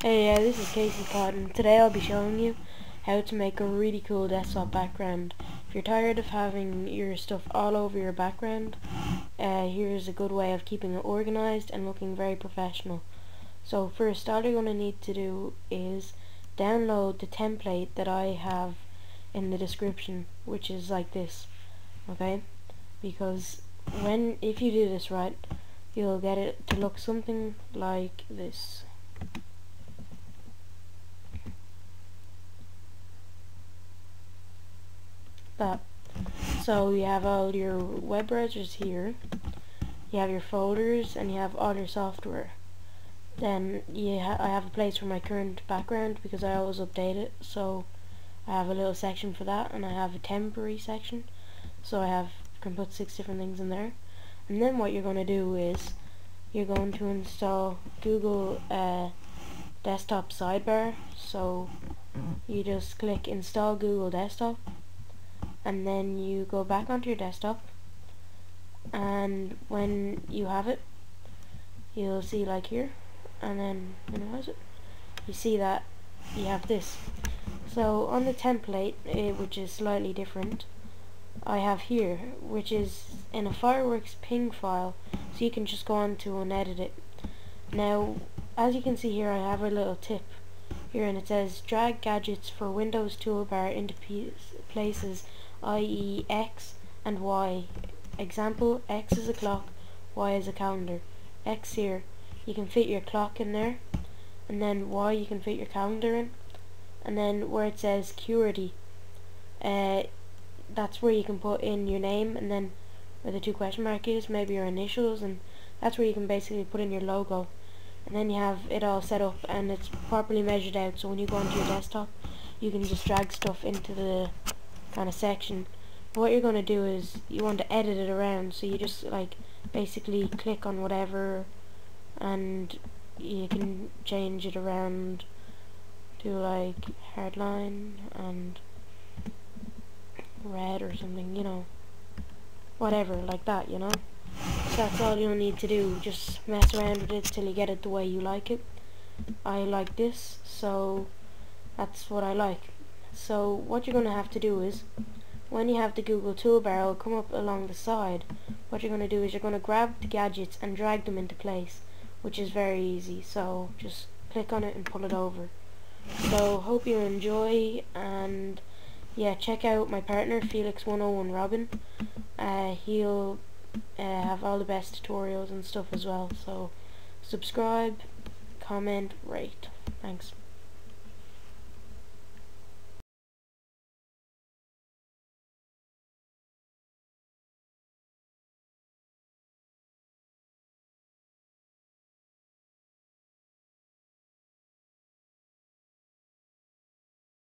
Hey, yeah, this is Casey Cotton. Today I'll be showing you how to make a really cool desktop background. If you're tired of having your stuff all over your background, uh, here's a good way of keeping it organized and looking very professional. So first, all you're going to need to do is download the template that I have in the description, which is like this, okay? Because when, if you do this right, you'll get it to look something like this. That. So you have all your web browsers here, you have your folders, and you have all your software. Then you ha I have a place for my current background because I always update it, so I have a little section for that, and I have a temporary section, so I have can put six different things in there. And then what you're going to do is you're going to install Google uh, Desktop Sidebar. So you just click Install Google Desktop and then you go back onto your desktop and when you have it you'll see like here and then minimize it you see that you have this. So on the template uh, which is slightly different I have here which is in a fireworks ping file so you can just go on to unedit it. Now as you can see here I have a little tip. Here and it says drag gadgets for Windows toolbar into places i.e. x and y. Example, x is a clock, y is a calendar. x here, you can fit your clock in there, and then y you can fit your calendar in, and then where it says QWERTY, uh, that's where you can put in your name, and then where the two question mark is, maybe your initials, and that's where you can basically put in your logo. And then you have it all set up, and it's properly measured out, so when you go onto your desktop, you can just drag stuff into the kind of section. What you're going to do is you want to edit it around so you just like basically click on whatever and you can change it around. To like hardline and red or something you know. Whatever like that you know. So that's all you'll need to do. Just mess around with it till you get it the way you like it. I like this so that's what I like so what you're going to have to do is, when you have the Google toolbar, come up along the side. What you're going to do is you're going to grab the gadgets and drag them into place, which is very easy. So just click on it and pull it over. So hope you enjoy and yeah, check out my partner Felix101 Robin. Uh, he'll uh, have all the best tutorials and stuff as well. So subscribe, comment, rate. Thanks.